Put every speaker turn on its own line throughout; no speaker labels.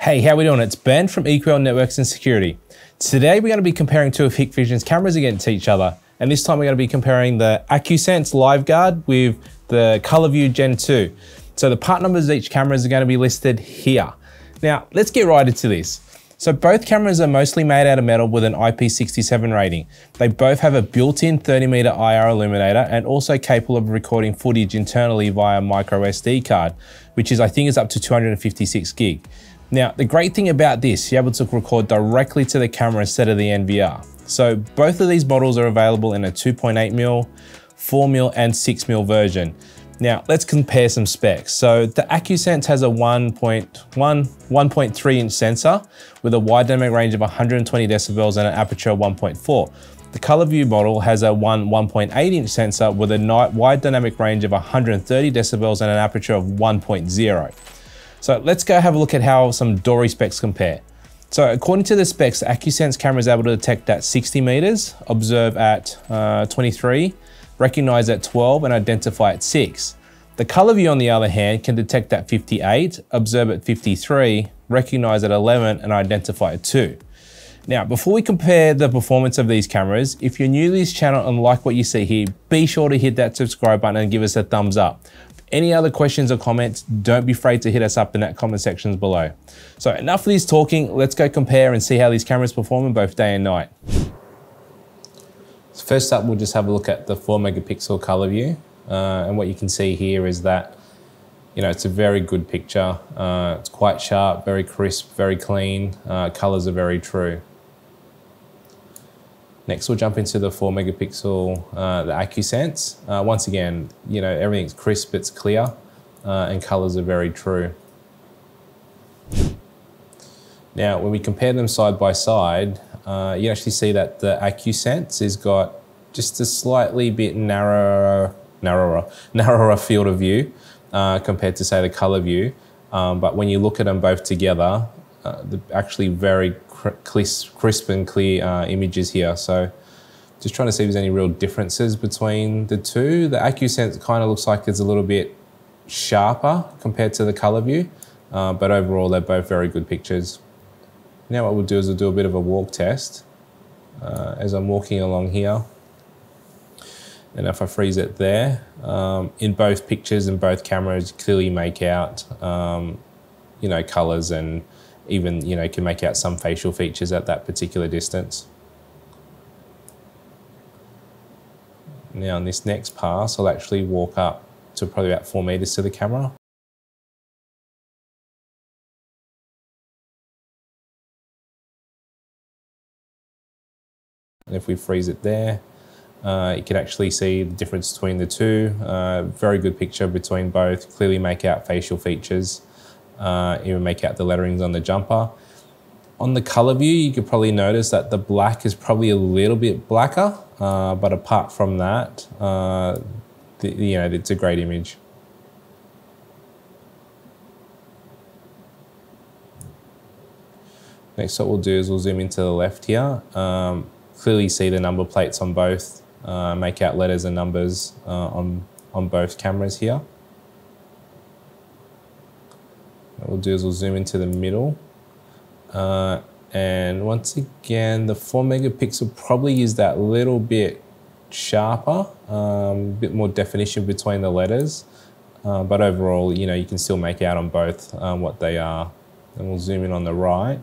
Hey, how we doing? It's Ben from EQL Networks and Security. Today we're going to be comparing two of Hikvision's cameras against each other. And this time we're going to be comparing the AcuSense LiveGuard with the ColorVu Gen 2. So the part numbers of each cameras are going to be listed here. Now, let's get right into this. So both cameras are mostly made out of metal with an IP67 rating. They both have a built-in 30 meter IR illuminator and also capable of recording footage internally via micro SD card, which is I think is up to 256 gig. Now, the great thing about this, you're able to record directly to the camera instead of the NVR. So both of these models are available in a 2.8mm, 4mm and 6mm version. Now, let's compare some specs. So the AcuSense has a 1.1, 1.3 inch sensor with a wide dynamic range of 120 decibels and an aperture of 1.4. The ColorVu model has a 1 1.8 inch sensor with a wide dynamic range of 130 decibels and an aperture of 1.0. So let's go have a look at how some DORI specs compare. So according to the specs, the AcuSense camera is able to detect at 60 meters, observe at uh, 23, recognize at 12, and identify at 6. The ColorVu, on the other hand, can detect at 58, observe at 53, recognize at 11, and identify at 2. Now, before we compare the performance of these cameras, if you're new to this channel and like what you see here, be sure to hit that subscribe button and give us a thumbs up. Any other questions or comments, don't be afraid to hit us up in that comment sections below. So enough of these talking, let's go compare and see how these cameras perform in both day and night. So first up, we'll just have a look at the four megapixel ColorVu. Uh, and what you can see here is that, you know, it's a very good picture. Uh, it's quite sharp, very crisp, very clean. Uh, colors are very true. Next, we'll jump into the four megapixel, uh, the AcuSense. Uh, once again, you know, everything's crisp, it's clear, uh, and colors are very true. Now, when we compare them side by side, uh, you actually see that the AcuSense has got just a slightly bit narrower, narrower, narrower field of view uh, compared to say the ColorVu. Um, but when you look at them both together, uh, they're actually very crisp and clear uh, images here. So just trying to see if there's any real differences between the two. The AcuSense kind of looks like it's a little bit sharper compared to the ColorVu, uh, but overall they're both very good pictures. Now what we'll do is we'll do a bit of a walk test. Uh, as I'm walking along here, and if I freeze it there, um, in both pictures and both cameras, clearly make out, um, you know, colors and even you know can make out some facial features at that particular distance. Now in this next pass, I'll actually walk up to probably about four meters to the camera. And if we freeze it there, uh, you can actually see the difference between the two. Uh, very good picture between both, clearly make out facial features uh, even make out the letterings on the jumper. On the ColorVu, you could probably notice that the black is probably a little bit blacker, uh, but apart from that, uh, the, you know, it's a great image. Next what we'll do is we'll zoom into the left here. Um, clearly see the number plates on both, uh, make out letters and numbers uh, on, on both cameras here. What we'll do is we'll zoom into the middle. Uh, and once again, the 4 megapixel probably is that little bit sharper, a um, bit more definition between the letters. Uh, but overall, you know, you can still make out on both um, what they are. And we'll zoom in on the right.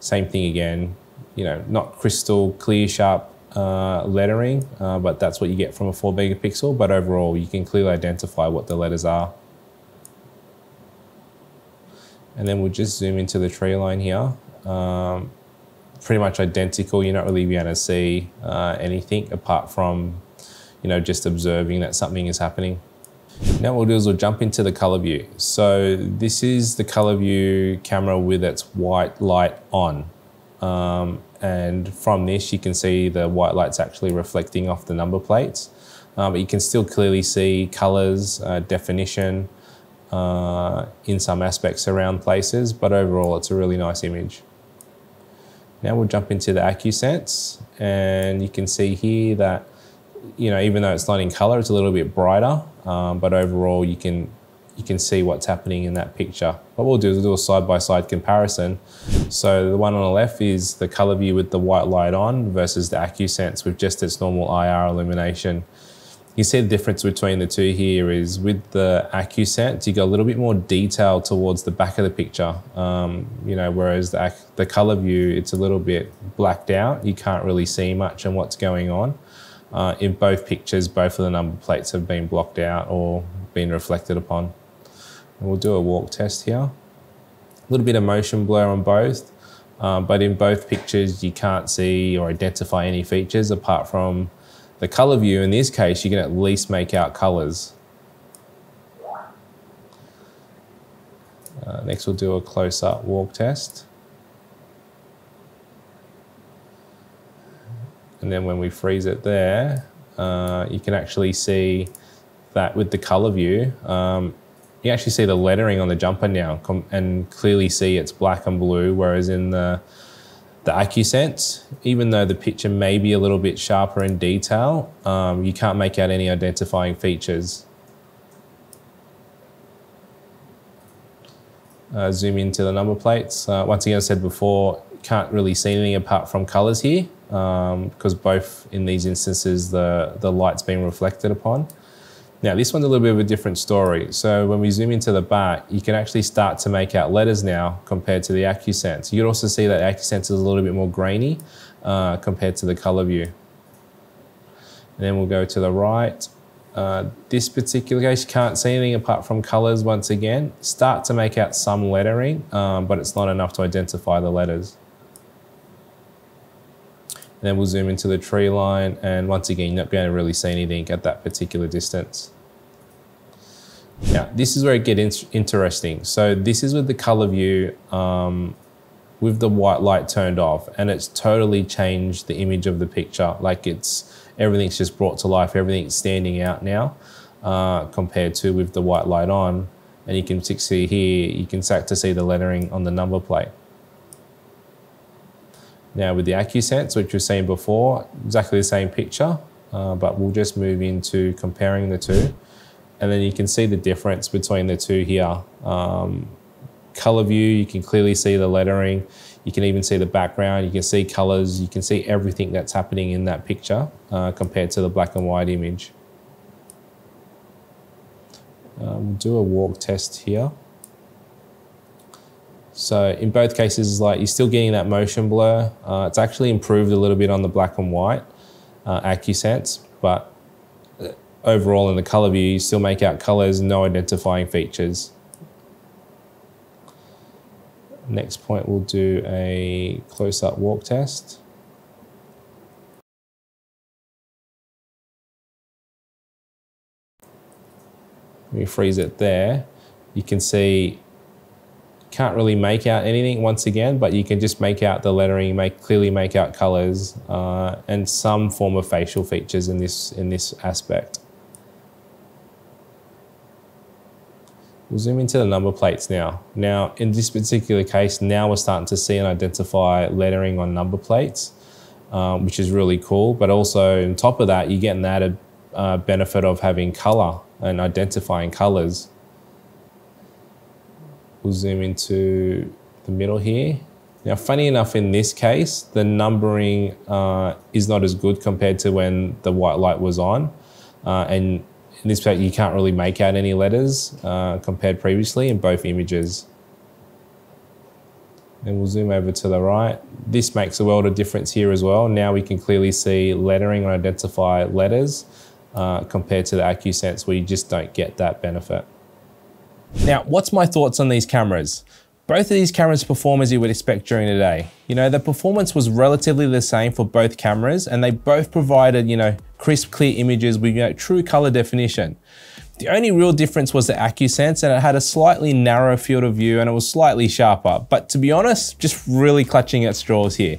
Same thing again, you know, not crystal clear, sharp uh, lettering, uh, but that's what you get from a 4 megapixel. But overall, you can clearly identify what the letters are. And then we'll just zoom into the tree line here. Um, pretty much identical. You're not really going to see uh, anything apart from, you know, just observing that something is happening. Now what we'll do is we'll jump into the ColorVu. So this is the ColorVu camera with its white light on. Um, and from this you can see the white light's actually reflecting off the number plates. Uh, but you can still clearly see colors, uh, definition, uh, in some aspects around places, but overall it's a really nice image. Now we'll jump into the AcuSense and you can see here that, you know, even though it's not in color, it's a little bit brighter, um, but overall you can you can see what's happening in that picture. What we'll do is we'll do a side-by-side -side comparison. So the one on the left is the ColorVu with the white light on versus the AcuSense with just its normal IR illumination. You see the difference between the two here is with the AcuSense, you got a little bit more detail towards the back of the picture. Um, you know, whereas the, the ColorVu, it's a little bit blacked out. You can't really see much and what's going on. Uh, in both pictures, both of the number plates have been blocked out or been reflected upon. And we'll do a walk test here. A little bit of motion blur on both, um, but in both pictures, you can't see or identify any features apart from the ColorVu, in this case, you can at least make out colors. Uh, next we'll do a close-up walk test. And then when we freeze it there, uh, you can actually see that with the ColorVu, um, you actually see the lettering on the jumper now and clearly see it's black and blue, whereas in the the AcuSense, even though the picture may be a little bit sharper in detail, um, you can't make out any identifying features. Uh, zoom into the number plates. Uh, once again, I said before, can't really see anything apart from colors here because um, both in these instances the, the light's being reflected upon. Now, this one's a little bit of a different story. So when we zoom into the back, you can actually start to make out letters now compared to the AcuSense. You can also see that AcuSense is a little bit more grainy uh, compared to the ColorVu. And then we'll go to the right. Uh, this particular case, you can't see anything apart from colors once again. Start to make out some lettering, um, but it's not enough to identify the letters. And then we'll zoom into the tree line and once again, you're not going to really see anything at that particular distance. Now, this is where it gets interesting. So this is with the ColorVu um, with the white light turned off and it's totally changed the image of the picture. Like it's, everything's just brought to life, everything's standing out now uh, compared to with the white light on. And you can see here, you can start to see the lettering on the number plate. Now with the AcuSense, which we've seen before, exactly the same picture, uh, but we'll just move into comparing the two. And then you can see the difference between the two here. Um, ColorVu, you can clearly see the lettering. You can even see the background. You can see colors. You can see everything that's happening in that picture uh, compared to the black and white image. Um, do a walk test here. So in both cases, like you're still getting that motion blur. Uh, it's actually improved a little bit on the black and white uh, AcuSense, but uh, overall in the ColorVu, you still make out colors, no identifying features. Next point, we'll do a close-up walk test. We freeze it there. You can see can't really make out anything once again, but you can just make out the lettering, make clearly make out colors uh, and some form of facial features in this in this aspect. We'll zoom into the number plates now. Now, in this particular case, now we're starting to see and identify lettering on number plates, um, which is really cool. But also, on top of that, you're getting that uh, benefit of having color and identifying colors. We'll zoom into the middle here. Now, funny enough, in this case, the numbering uh, is not as good compared to when the white light was on. Uh, and in this case, you can't really make out any letters uh, compared previously in both images. And we'll zoom over to the right. This makes a world of difference here as well. Now we can clearly see lettering and identify letters uh, compared to the AcuSense where you just don't get that benefit. Now, what's my thoughts on these cameras? Both of these cameras perform as you would expect during the day. You know, the performance was relatively the same for both cameras and they both provided, you know, crisp, clear images with, you know, true color definition. The only real difference was the AcuSense and it had a slightly narrower field of view and it was slightly sharper. But to be honest, just really clutching at straws here.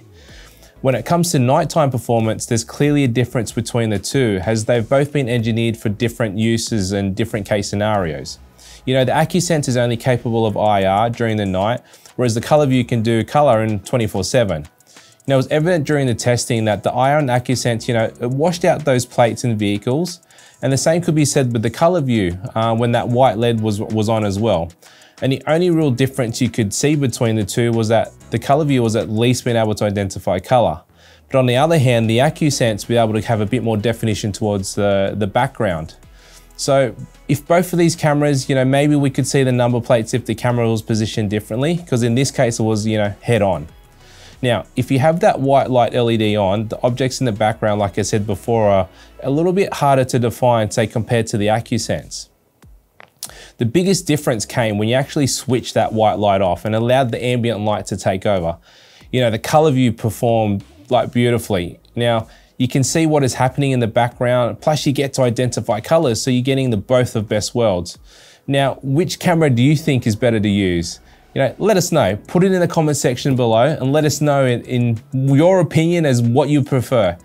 When it comes to nighttime performance, there's clearly a difference between the two as they've both been engineered for different uses and different case scenarios. You know, the AcuSense is only capable of IR during the night, whereas the ColorVu can do color in 24-7. Now, it was evident during the testing that the IR and AcuSense, you know, it washed out those plates in vehicles, And the same could be said with the ColorVu uh, when that white LED was, was on as well. And the only real difference you could see between the two was that the ColorVu was at least being able to identify color. But on the other hand, the AcuSense be able to have a bit more definition towards the, the background. So if both of these cameras, you know, maybe we could see the number plates if the camera was positioned differently, because in this case it was, you know, head on. Now, if you have that white light LED on, the objects in the background, like I said before, are a little bit harder to define, say, compared to the AcuSense. The biggest difference came when you actually switched that white light off and allowed the ambient light to take over. You know, the ColorVu performed like beautifully. Now, you can see what is happening in the background, plus you get to identify colors, so you're getting the both of best worlds. Now, which camera do you think is better to use? you know, let us know. Put it in the comment section below and let us know in, in your opinion as what you prefer.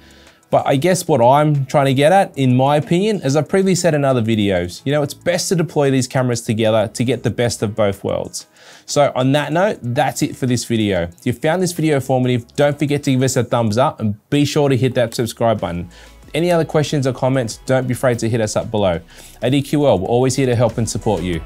But I guess what I'm trying to get at, in my opinion, as I've previously said in other videos, you know, it's best to deploy these cameras together to get the best of both worlds. So on that note, that's it for this video. If you found this video informative, don't forget to give us a thumbs up and be sure to hit that subscribe button. Any other questions or comments, don't be afraid to hit us up below. At EQL, we're always here to help and support you.